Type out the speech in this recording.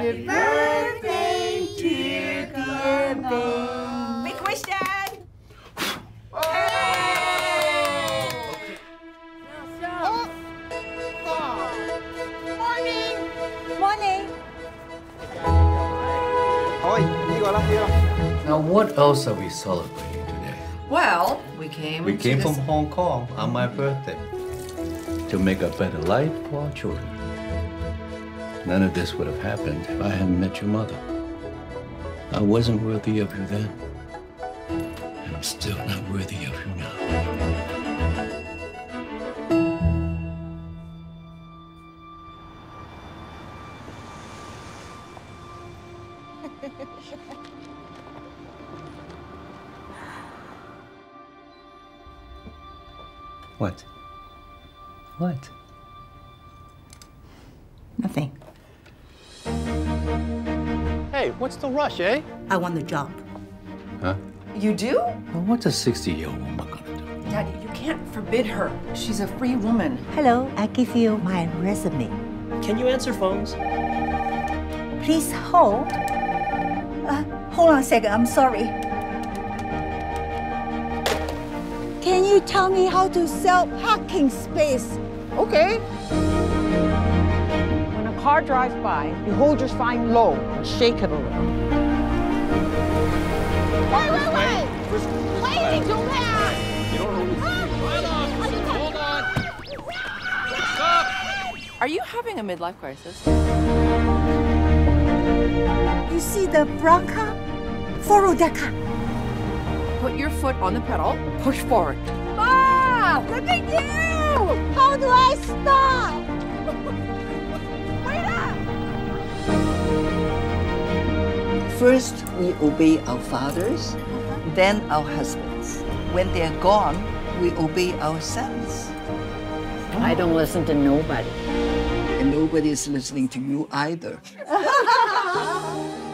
Happy birthday, dear Bing. Make a wish, Dad. Morning. Now, what else are we celebrating today? Well, we came. We came from Hong Kong on my birthday to make a better life for our children. None of this would have happened if I hadn't met your mother. I wasn't worthy of you then, and I'm still not worthy of you now. What? What? Nothing. Hey, what's the rush, eh? I want the job. Huh? You do? Well, what's a 60 year old woman gonna do? Daddy, you can't forbid her. She's a free woman. Hello, I give you my resume. Can you answer phones? Please hold. Uh, hold on a second, I'm sorry. Can you tell me how to sell parking space? Okay car drives by, you hold your sign low and shake it a little. Wait, wait, wait! Wait, don't! You don't hold Hold on! Stop! Are you having a midlife crisis? You see the Braca? Forodeca. Put your foot on the pedal, push forward. Ah! Look at you! How do I stop? First, we obey our fathers, then our husbands. When they're gone, we obey our sons. I don't listen to nobody. And nobody is listening to you either.